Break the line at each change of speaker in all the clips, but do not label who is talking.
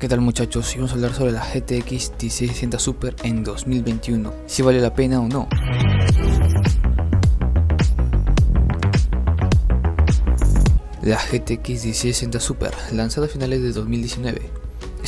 ¿Qué tal muchachos? Hoy vamos a hablar sobre la GTX 1660 Super en 2021, si vale la pena o no. La GTX 1660 Super, lanzada a finales de 2019,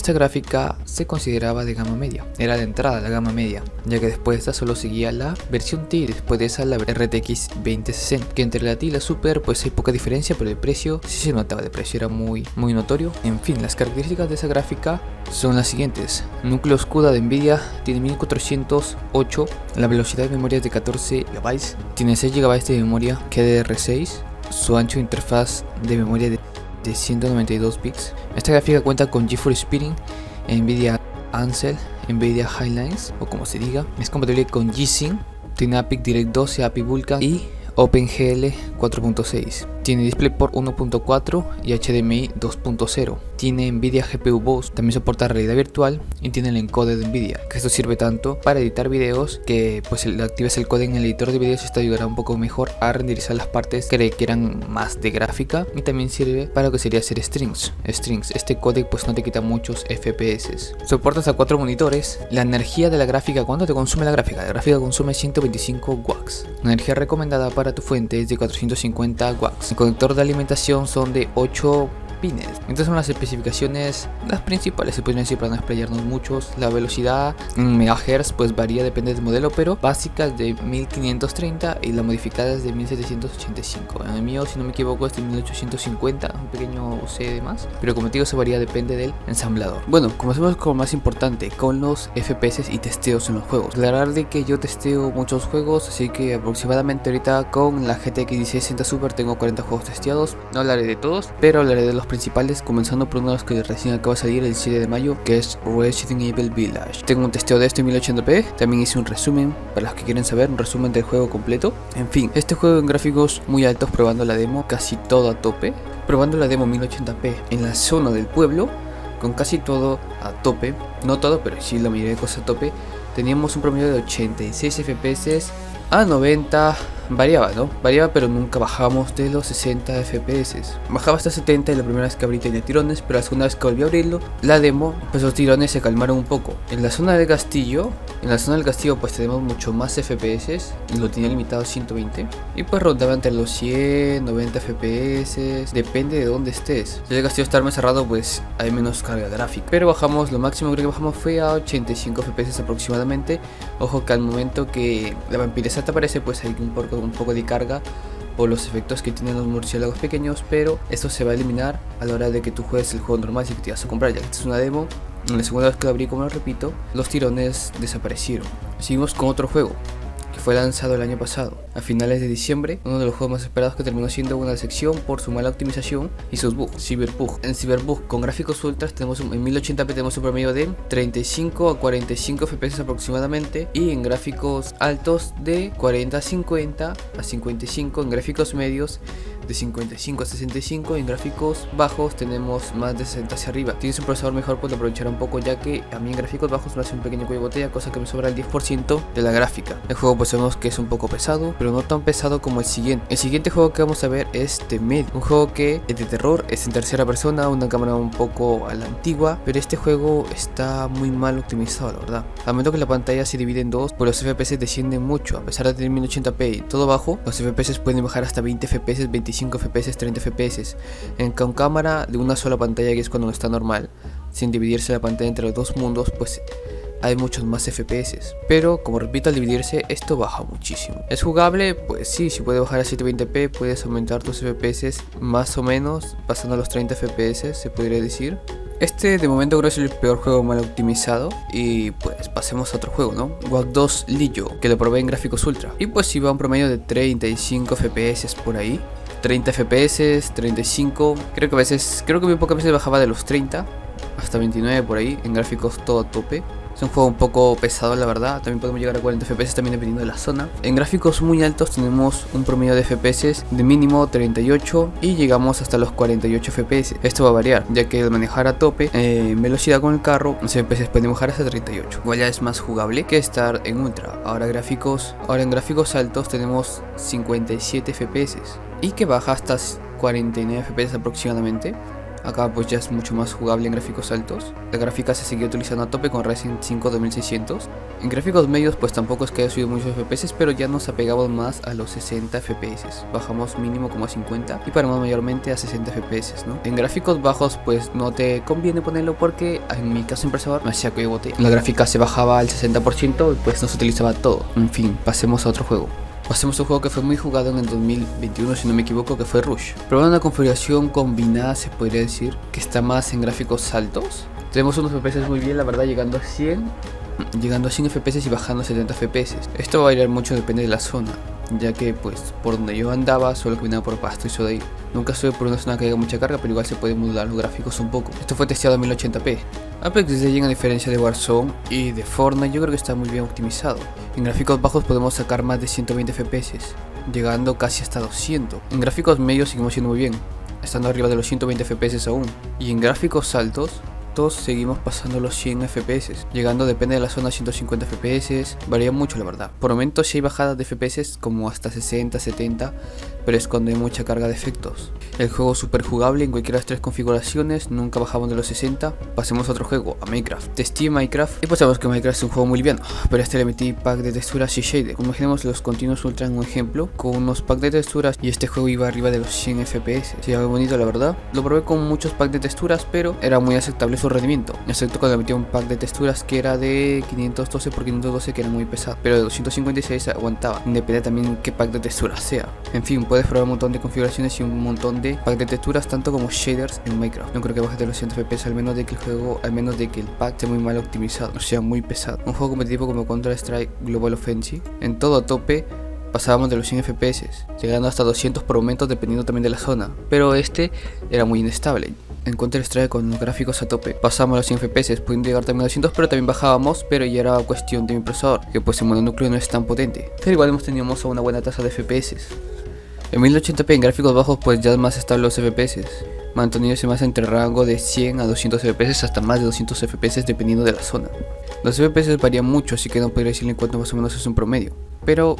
esta gráfica se consideraba de gama media, era de entrada la gama media, ya que después de esta solo seguía la versión T y después de esa la RTX 2060, que entre la T y la Super pues hay poca diferencia, pero el precio sí se notaba, el precio era muy, muy notorio. En fin, las características de esa gráfica son las siguientes. Núcleo CUDA de Nvidia tiene 1408, la velocidad de memoria es de 14 GB, tiene 6 GB de memoria GDR6, su ancho de interfaz de memoria de de 192 bits. Esta gráfica cuenta con GeForce Spirit, Nvidia Ansel, Nvidia Highlines o como se diga. Es compatible con G-Sync, tiene API Direct 12, API Vulkan y OpenGL 4.6. Tiene DisplayPort 1.4 y HDMI 2.0. Tiene Nvidia GPU Boost, también soporta realidad virtual y tiene el encoder de Nvidia, que esto sirve tanto para editar videos que pues le actives el código en el editor de videos y esto ayudará un poco mejor a renderizar las partes que requieran más de gráfica y también sirve para lo que sería hacer strings. Strings, este código pues no te quita muchos FPS. Soporta hasta 4 monitores. La energía de la gráfica, ¿cuánto te consume la gráfica? La gráfica consume 125 watts. La energía recomendada para tu fuente es de 450 watts. El conector de alimentación son de 8 Entonces son las especificaciones, las principales se pueden decir para no explayarnos muchos. La velocidad en megahertz pues varía, depende del modelo, pero básicas de 1530 y la modificada es de 1785. En el mío, si no me equivoco, es de 1850, un pequeño C de más. Pero como digo, se varía, depende del ensamblador. Bueno, comencemos con lo más importante, con los FPS y testeos en los juegos. Aclarar de que yo testeo muchos juegos, así que aproximadamente ahorita con la GTX 1660 Super tengo 40 juegos testeados. No hablaré de todos, pero hablaré de los principales, comenzando por uno de los que recién acaba de salir el 7 de mayo, que es Resident Evil Village. Tengo un testeo de este en 1080p, también hice un resumen, para los que quieren saber, un resumen del juego completo. En fin, este juego en gráficos muy altos, probando la demo, casi todo a tope. Probando la demo 1080p en la zona del pueblo, con casi todo a tope, no todo, pero sí la mayoría de cosas a tope. Teníamos un promedio de 86 FPS a 90 variaba, ¿no? Variaba, pero nunca bajábamos de los 60 FPS. Bajaba hasta 70 y la primera vez que abrí tenía tirones, pero la segunda vez que volví a abrirlo, la demo, pues los tirones se calmaron un poco. En la zona del castillo, en la zona del castillo pues tenemos mucho más FPS, y lo tenía limitado a 120. Y pues rondaba entre los 100, 90 FPS, depende de dónde estés. Si el castillo está más cerrado, pues hay menos carga gráfica. Pero bajamos, lo máximo creo que bajamos fue a 85 FPS aproximadamente. Ojo que al momento que la vampiresa te aparece, pues hay un poco un poco de carga por los efectos que tienen los murciélagos pequeños, pero esto se va a eliminar a la hora de que tú juegues el juego normal si te vas a comprar, ya que es una demo. En la segunda vez que lo abrí, como lo repito, los tirones desaparecieron. Seguimos con otro juego, fue lanzado el año pasado, a finales de diciembre, uno de los juegos más esperados que terminó siendo una sección por su mala optimización y sus bugs, Cyberbug. En Cyberbug con gráficos ultras tenemos en 1080p tenemos un promedio de 35 a 45 FPS aproximadamente y en gráficos altos de 40 a 50 a 55 en gráficos medios de 55 a 65 en gráficos bajos tenemos más de 60 hacia arriba. Tienes un procesador mejor lo aprovechará un poco ya que a mí en gráficos bajos me hace un pequeño cuello de botella cosa que me sobra el 10% de la gráfica. El juego pues sabemos que es un poco pesado pero no tan pesado como el siguiente. El siguiente juego que vamos a ver es The Med un juego que es de terror es en tercera persona una cámara un poco a la antigua pero este juego está muy mal optimizado la verdad. Al momento que la pantalla se divide en dos pues los FPS descienden mucho. A pesar de tener 1080p y todo bajo los FPS pueden bajar hasta 20 FPS 25 25 FPS, 30 FPS. En con cámara de una sola pantalla, que es cuando no está normal, sin dividirse la pantalla entre los dos mundos, pues hay muchos más FPS. Pero como repito, al dividirse esto baja muchísimo. ¿Es jugable? Pues sí, si puede bajar a 720p, puedes aumentar tus FPS más o menos, pasando a los 30 FPS, se podría decir. Este de momento creo que es el peor juego mal optimizado y pues pasemos a otro juego, ¿no? WAC 2 Lillo, que lo probé en gráficos ultra. Y pues iba a un promedio de 35 FPS por ahí. 30 FPS, 35, creo que a veces, creo que muy pocas veces bajaba de los 30 hasta 29 por ahí, en gráficos todo a tope. Es un juego un poco pesado la verdad, también podemos llegar a 40 FPS también dependiendo de la zona. En gráficos muy altos tenemos un promedio de FPS de mínimo 38 y llegamos hasta los 48 FPS. Esto va a variar, ya que al manejar a tope eh, en velocidad con el carro, los FPS pueden bajar hasta 38. Igual ya es más jugable que estar en ultra. Ahora gráficos, ahora en gráficos altos tenemos 57 FPS y que baja hasta 49 FPS aproximadamente. Acá pues ya es mucho más jugable en gráficos altos. La gráfica se siguió utilizando a tope con Ryzen 5 2600. En gráficos medios pues tampoco es que haya subido muchos FPS, pero ya nos apegamos más a los 60 FPS. Bajamos mínimo como a 50 y paramos mayormente a 60 FPS, ¿no? En gráficos bajos pues no te conviene ponerlo porque en mi caso impresor me hacía que bote. La gráfica se bajaba al 60% y pues no se utilizaba todo. En fin, pasemos a otro juego. Pasemos a un juego que fue muy jugado en el 2021, si no me equivoco, que fue Rush. Probando una configuración combinada, se podría decir, que está más en gráficos altos. Tenemos unos FPS muy bien, la verdad, llegando a 100, llegando a 100 FPS y bajando a 70 FPS. Esto va a variar mucho, depende de la zona, ya que pues por donde yo andaba solo caminaba por pasto y eso de ahí. Nunca estuve por una zona que haya mucha carga, pero igual se puede modular los gráficos un poco. Esto fue testeado a 1080p. Apex Legends a diferencia de Warzone y de Fortnite yo creo que está muy bien optimizado. En gráficos bajos podemos sacar más de 120 FPS, llegando casi hasta 200. En gráficos medios seguimos siendo muy bien, estando arriba de los 120 FPS aún. Y en gráficos altos todos seguimos pasando los 100 FPS, llegando depende de la zona a 150 FPS, varía mucho la verdad. Por momentos sí hay bajadas de FPS como hasta 60, 70, pero es cuando hay mucha carga de efectos. El juego super jugable en cualquiera de las tres configuraciones, nunca bajamos de los 60. Pasemos a otro juego, a Minecraft. Testé Minecraft y pues sabemos que Minecraft es un juego muy liviano, pero este le metí pack de texturas y shader. Imaginemos los continuos ultra en un ejemplo, con unos packs de texturas y este juego iba arriba de los 100 FPS. Se muy bonito la verdad. Lo probé con muchos packs de texturas, pero era muy aceptable su rendimiento, excepto cuando metí un pack de texturas que era de 512 por 512 que era muy pesado, pero de 256 aguantaba, depende también qué pack de texturas sea. En fin, puedes probar un montón de configuraciones y un montón de pack de texturas tanto como shaders en Minecraft. No creo que baje de los 100 FPS al menos de que el juego, al menos de que el pack esté muy mal optimizado, o sea, muy pesado. Un juego competitivo como Counter Strike Global Offensive, en todo a tope pasábamos de los 100 FPS, llegando hasta 200 por momento dependiendo también de la zona, pero este era muy inestable en Counter Strike con los gráficos a tope. Pasamos los 100 FPS, pudiendo llegar también a 200, pero también bajábamos, pero ya era cuestión de mi procesador, que pues el mononúcleo no es tan potente. Pero igual hemos tenido una buena tasa de FPS. En 1080p en gráficos bajos pues ya es más estable los FPS, manteniéndose más entre rango de 100 a 200 FPS hasta más de 200 FPS dependiendo de la zona. Los FPS varían mucho, así que no podría decirle en cuánto más o menos es un promedio, pero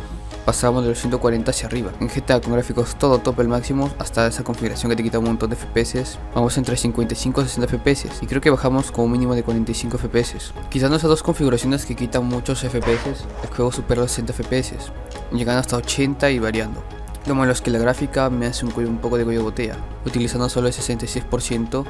pasamos de los 140 hacia arriba. En GTA con gráficos todo top el máximo hasta esa configuración que te quita un montón de FPS, vamos entre 55 y 60 FPS y creo que bajamos como mínimo de 45 FPS. Quitando esas dos configuraciones que quitan muchos FPS, el juego supera los 60 FPS, llegando hasta 80 y variando. Lo malo es que la gráfica me hace un, un poco de cuello botella, utilizando solo el 66%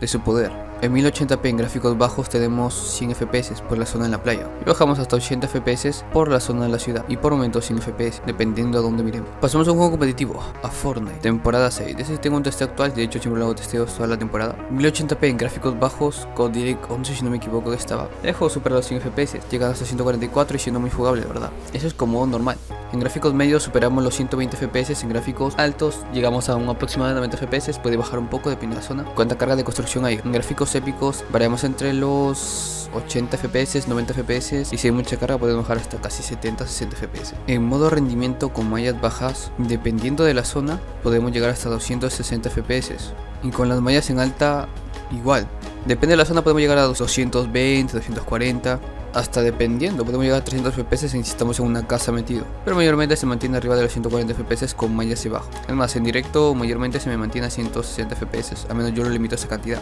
de su poder. En 1080p en gráficos bajos tenemos 100 FPS por la zona en la playa y bajamos hasta 80 FPS por la zona de la ciudad y por momentos 100 FPS dependiendo a dónde miremos. Pasamos a un juego competitivo, a Fortnite, temporada 6. De ese tengo un testeo actual, de hecho siempre lo hago testeos toda la temporada. 1080p en gráficos bajos con Direct 11 si no me equivoco que estaba. El juego los 100 FPS, llegando hasta 144 y siendo muy jugable verdad. Eso es como normal. En gráficos medios superamos los 120 FPS, en gráficos altos llegamos a un aproximadamente 90 FPS, puede bajar un poco dependiendo de la zona. Cuánta carga de construcción hay. En gráficos épicos variamos entre los 80 FPS, 90 FPS y si hay mucha carga podemos bajar hasta casi 70, 60 FPS. En modo rendimiento con mallas bajas, dependiendo de la zona, podemos llegar hasta 260 FPS. Y con las mallas en alta, igual. Depende de la zona podemos llegar a 220, 240 hasta dependiendo, podemos llegar a 300 FPS si estamos en una casa metido, pero mayormente se mantiene arriba de los 140 FPS con mallas y bajo. Es más, en directo mayormente se me mantiene a 160 FPS, al menos yo lo limito a esa cantidad,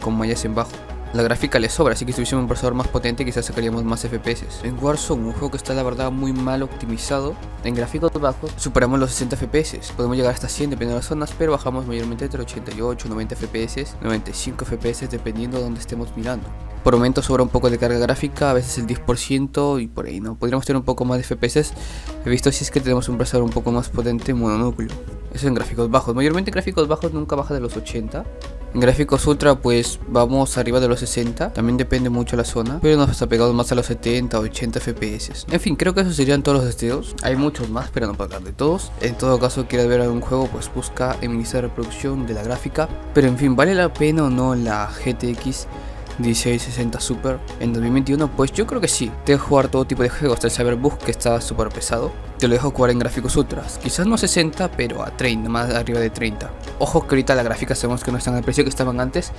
con mallas en bajo. La gráfica le sobra, así que si tuviésemos un procesador más potente quizás sacaríamos más FPS. En Warzone, un juego que está la verdad muy mal optimizado, en gráficos bajos superamos los 60 FPS. Podemos llegar hasta 100 dependiendo de las zonas, pero bajamos mayormente entre 88, 90 FPS, 95 FPS dependiendo de donde estemos mirando. Por momentos sobra un poco de carga gráfica, a veces el 10% y por ahí, ¿no? Podríamos tener un poco más de FPS. He visto si es que tenemos un procesador un poco más potente en mononúcleo. Eso en gráficos bajos. Mayormente en gráficos bajos nunca baja de los 80. En gráficos ultra pues vamos arriba de los 60, también depende mucho la zona, pero nos apegamos más a los 70 o 80 FPS. En fin, creo que esos serían todos los deseos. Hay muchos más, pero no puedo hablar de todos. En todo caso, quieres ver algún juego, pues busca en mi de reproducción de la gráfica. Pero en fin, ¿vale la pena o no la GTX 1660 Super en 2021? Pues yo creo que sí. Te jugar todo tipo de juegos, el Cyberbug que está súper pesado. Te lo dejo jugar en gráficos ultras. Quizás no 60, pero a 30, más arriba de 30. Ojo que ahorita la gráfica sabemos que no están al precio que estaban antes,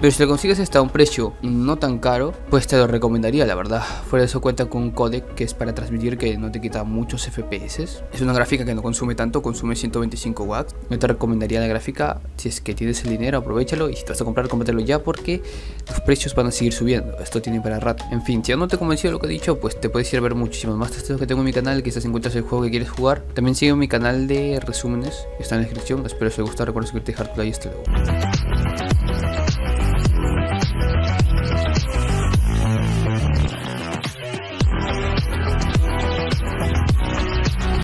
pero si lo consigues hasta un precio no tan caro, pues te lo recomendaría, la verdad. Fuera de eso cuenta con un codec que es para transmitir que no te quita muchos FPS. Es una gráfica que no consume tanto, consume 125 watts. Yo te recomendaría la gráfica, si es que tienes el dinero, aprovechalo y si te vas a comprar, cómpratelo ya porque los precios van a seguir subiendo. Esto tiene para rato. En fin, si aún no te convenció lo que he dicho, pues te puedes ir a ver muchísimos más textos que tengo en mi canal, quizás encuentres el juego que quieres jugar. También sigue mi canal de resúmenes, está en la descripción. Espero que os haya gustado, recuerda suscribirte y dejar tu like hasta luego.